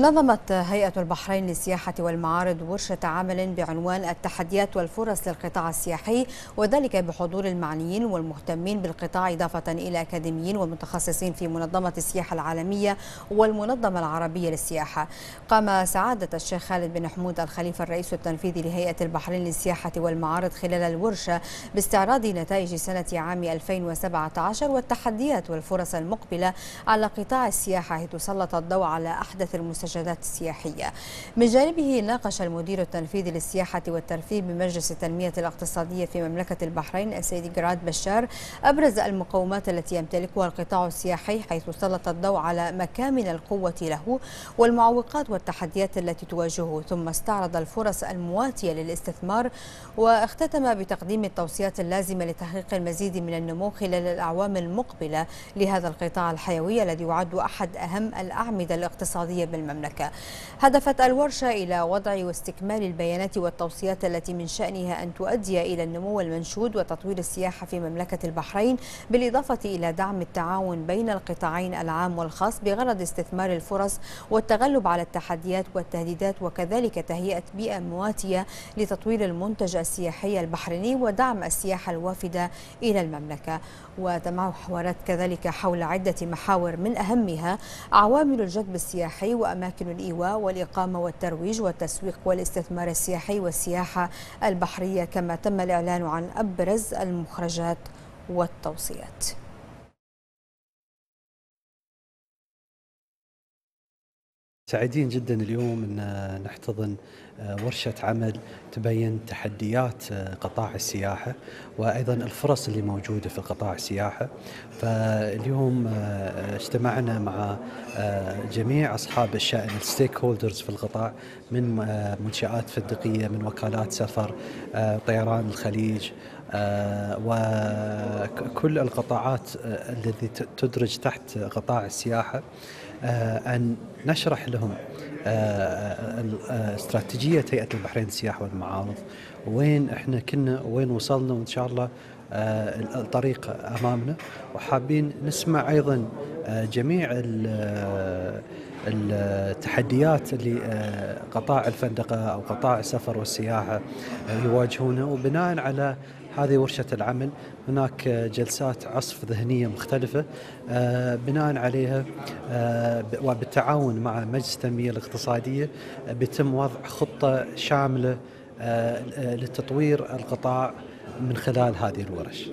نظمت هيئة البحرين للسياحة والمعارض ورشة عمل بعنوان التحديات والفرص للقطاع السياحي وذلك بحضور المعنيين والمهتمين بالقطاع إضافة إلى أكاديميين ومتخصصين في منظمة السياحة العالمية والمنظمة العربية للسياحة. قام سعادة الشيخ خالد بن حمود الخليفة الرئيس التنفيذي لهيئة البحرين للسياحة والمعارض خلال الورشة باستعراض نتائج سنة عام 2017 والتحديات والفرص المقبلة على قطاع السياحة حيث الضوء على أحدث المستجدات المنتجات السياحية. من جانبه ناقش المدير التنفيذي للسياحة والترفيه بمجلس التنمية الاقتصادية في مملكة البحرين السيد جراد بشار أبرز المقومات التي يمتلكها القطاع السياحي حيث سلط الضوء على مكامن القوة له والمعوقات والتحديات التي تواجهه. ثم استعرض الفرص المواتية للاستثمار واختتم بتقديم التوصيات اللازمة لتحقيق المزيد من النمو خلال الأعوام المقبلة لهذا القطاع الحيوي الذي يعد أحد أهم الأعمدة الاقتصادية بالمملكة. المملكة هدفت الورشة إلى وضع واستكمال البيانات والتوصيات التي من شأنها أن تؤدي إلى النمو المنشود وتطوير السياحة في مملكة البحرين بالإضافة إلى دعم التعاون بين القطاعين العام والخاص بغرض استثمار الفرص والتغلب على التحديات والتهديدات وكذلك تهيئة بيئة مواتية لتطوير المنتج السياحي البحريني ودعم السياحة الوافدة إلى المملكة. وتمحورت كذلك حول عدة محاور من أهمها عوامل الجذب السياحي وأماكن أماكن الإيواء والإقامة والترويج والتسويق والاستثمار السياحي والسياحة البحرية كما تم الإعلان عن أبرز المخرجات والتوصيات. سعيدين جدا اليوم أن نحتضن آه، ورشة عمل تبين تحديات آه، قطاع السياحة وأيضا الفرص اللي موجودة في قطاع السياحة. فاليوم آه، اجتمعنا مع جميع أصحاب الشأن الستيك هولدرز في القطاع من منشآت فندقية من وكالات سفر طيران الخليج وكل القطاعات التي تدرج تحت قطاع السياحة أن نشرح لهم استراتيجية هيئة البحرين للسياحة والمعارض. وين إحنا كنا وين وصلنا وإن شاء الله الطريق أمامنا. وحابين نسمع أيضا جميع التحديات اللي قطاع الفندقة أو قطاع السفر والسياحة يواجهونه. وبناء على هذه ورشة العمل هناك جلسات عصف ذهنية مختلفة آه، بناء عليها آه، وبالتعاون مع مجلس التنمية الاقتصادية بيتم وضع خطة شاملة آه، لتطوير القطاع من خلال هذه الورش.